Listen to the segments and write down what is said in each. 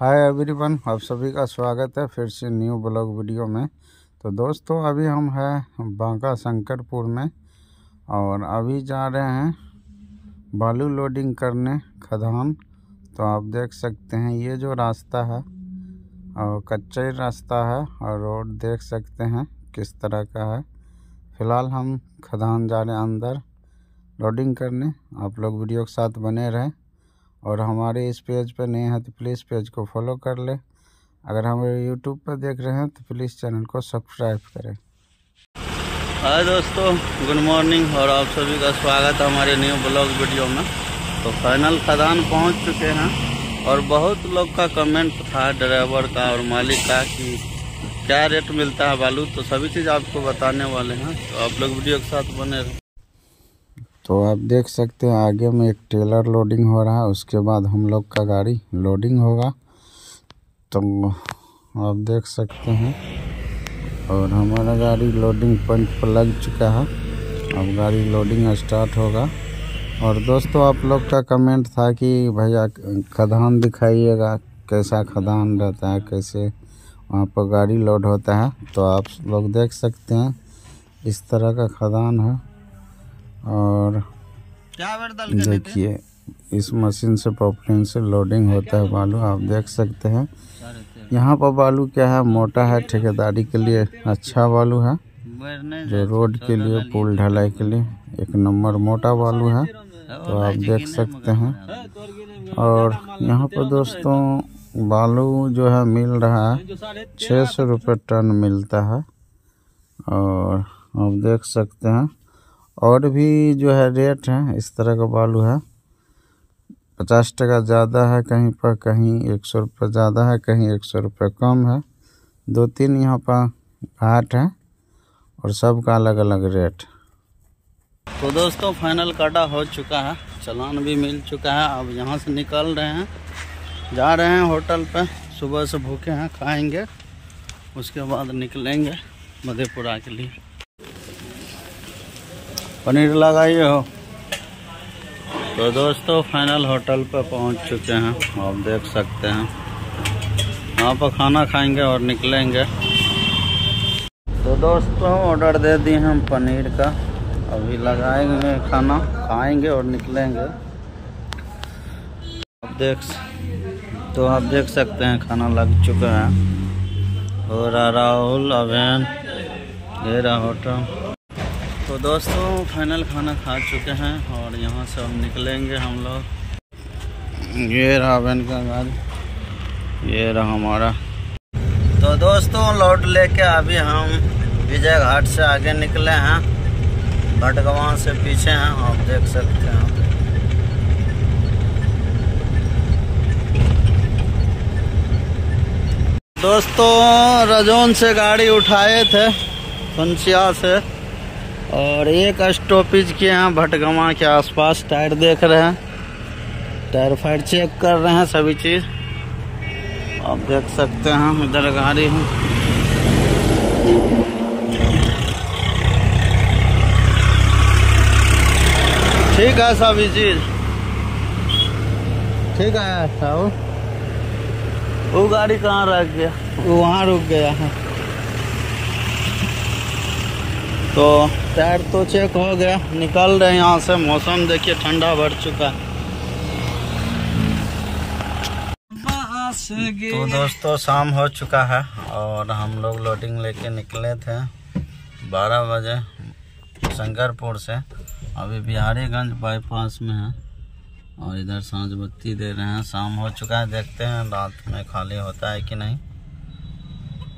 Hi everyone आप सभी का स्वागत है फिर से न्यू ब्लॉग वीडियो में। तो दोस्तों, अभी हम हैं बांका शंकरपुर में और अभी जा रहे हैं बालू लोडिंग करने खदान। तो आप देख सकते हैं, ये जो रास्ता है और कच्चा रास्ता है और रोड देख सकते हैं किस तरह का है। फ़िलहाल हम खदान जा रहे हैं अंदर लोडिंग करने। आप लोग वीडियो के साथ बने रहें। और हमारे इस पेज पर नए हैं तो प्लीज़ पेज को फॉलो कर लें। अगर हमारे यूट्यूब पर देख रहे हैं तो प्लीज़ चैनल को सब्सक्राइब करें। हाय दोस्तों गुड मॉर्निंग और आप सभी का स्वागत है हमारे न्यू ब्लॉग वीडियो में। तो फाइनल खदान पहुँच चुके हैं और बहुत लोग का कमेंट था ड्राइवर का और मालिक का कि क्या रेट मिलता है बालू तो सभी चीज़ आपको बताने वाले हैं। तो आप लोग वीडियो के साथ बने रहें। तो आप देख सकते हैं, आगे में एक टेलर लोडिंग हो रहा है, उसके बाद हम लोग का गाड़ी लोडिंग होगा। तो आप देख सकते हैं, और हमारा गाड़ी लोडिंग पॉइंट पर लग चुका है। अब गाड़ी लोडिंग स्टार्ट होगा। और दोस्तों, आप लोग का कमेंट था कि भैया, खदान दिखाइएगा, कैसा खदान रहता है, कैसे वहाँ पर गाड़ी लोड होता है। तो आप लोग देख सकते हैं, इस तरह का खदान है। और देखिए इस मशीन से पॉपलिन से लोडिंग होता है बालू आप देख सकते हैं। यहाँ पर बालू क्या है? मोटा है ठेकेदारी के लिए अच्छा बालू है। जो रोड के लिए पुल ढलाई के लिए एक नंबर मोटा बालू है। तो आप देख सकते हैं। और यहाँ पर दोस्तों बालू जो है मिल रहा है। छः सौ रुपये टन मिलता है। और आप देख सकते हैं और भी जो है रेट है, इस तरह का बालू है। पचास टका ज़्यादा है कहीं पर, कहीं एक सौ रुपये ज़्यादा है, कहीं एक सौ रुपये कम है। दो तीन यहाँ पर घाट है और सब का अलग अलग रेट तो दोस्तों फाइनल काटा हो चुका है। चलान भी मिल चुका है। अब यहाँ से निकल रहे हैं। जा रहे हैं होटल पे। सुबह से भूखे हैं, खाएँगे। उसके बाद निकलेंगे मधेपुरा के लिए। पनीर लगाइए हो। तो दोस्तों फाइनल होटल पर पहुँच चुके हैं। आप देख सकते हैं। यहाँ पर खाना खाएँगे और निकलेंगे। तो दोस्तों ऑर्डर दे दिए हम पनीर का। अभी लगाएँगे खाना, खाएँगे और निकलेंगे। आप देख तो आप देख सकते हैं, खाना लग चुका है। और राहुल, अभेन, ये रहा होटल तो दोस्तों फाइनल खाना खा चुके हैं और यहाँ से हम निकलेंगे हम लोग। ये रहा बहन का गाड़ी ये रहा हमारा। तो दोस्तों, लौट लेके अभी हम विजय घाट से आगे निकले हैं। भटगवान से पीछे हैं, आप देख सकते हैं। दोस्तों, रजौन से गाड़ी उठाए थे, फंसिया से। और एक स्टॉपेज के यहाँ भटगवा के आसपास टायर देख रहे हैं। टायर फायर चेक कर रहे हैं सभी चीज़। आप देख सकते हैं इधर गाड़ी है। ठीक है सभी चीज़। ठीक है साहब वो गाड़ी कहाँ रख गया? वो वहाँ रुक गया है। तो टायर तो चेक हो गया निकल रहे हैं यहाँ से मौसम देखिए ठंडा बढ़ चुका है। तो दोस्तों शाम हो चुका है और हम लोग लोडिंग लेके निकले थे 12 बजे शंकरपुर से। अभी बिहारीगंज बाईपास में है और इधर साँझ बत्ती दे रहे हैं। शाम हो चुका है देखते हैं रात में खाली होता है कि नहीं।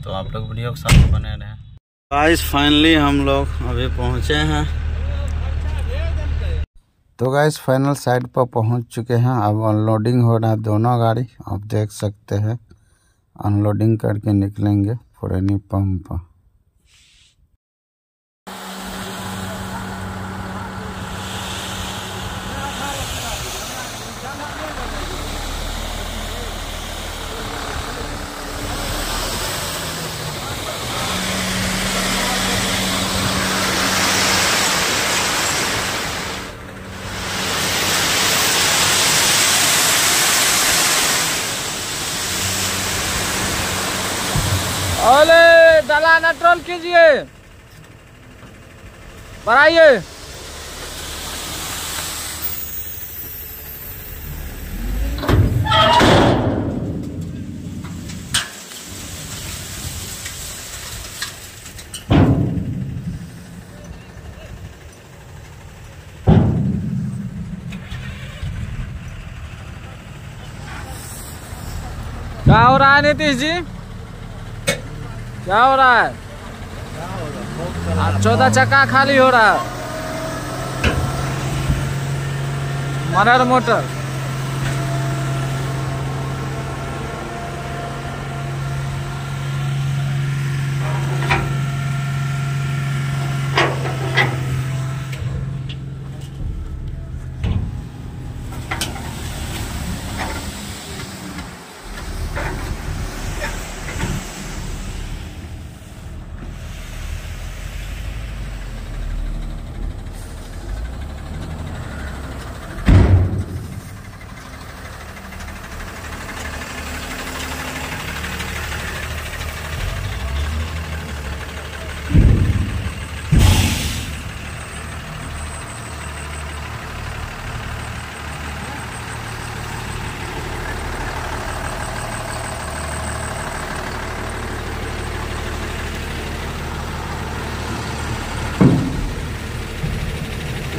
तो आप लोग वीडियो के साथ बने रहें। गाइस फाइनली हम लोग अभी पहुँचे हैं। तो गाइस फाइनल साइड पर पहुँच चुके हैं। अब अनलोडिंग हो रहा है दोनों गाड़ी। आप देख सकते हैं। अनलोडिंग करके निकलेंगे। पुरानी पंप ओले डाला नट्रोल कीजिए। बढ़ाइए। क्या हो रहा है नीतीश जी? क्या हो रहा है? चौदह चक्का खाली हो रहा है। मरर मोटर।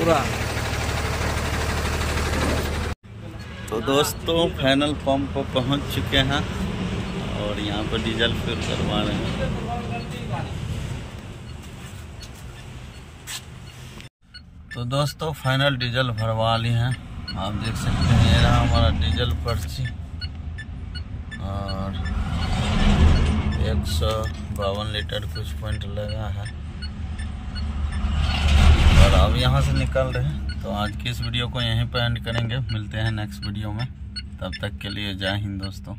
पूरा। तो दोस्तों फाइनल पंप पर पहुँच चुके हैं और यहाँ पर डीजल फिल करवा रहे हैं। तो दोस्तों फाइनल डीजल भरवा ली हैं। आप देख सकते हैं, ये रहा हमारा डीजल पर्ची और एक सौ बावन लीटर कुछ पॉइंट लगा है। और अब यहाँ से निकल रहे हैं। तो आज की इस वीडियो को यहीं पर एंड करेंगे। मिलते हैं नेक्स्ट वीडियो में। तब तक के लिए जय हिंद दोस्तों।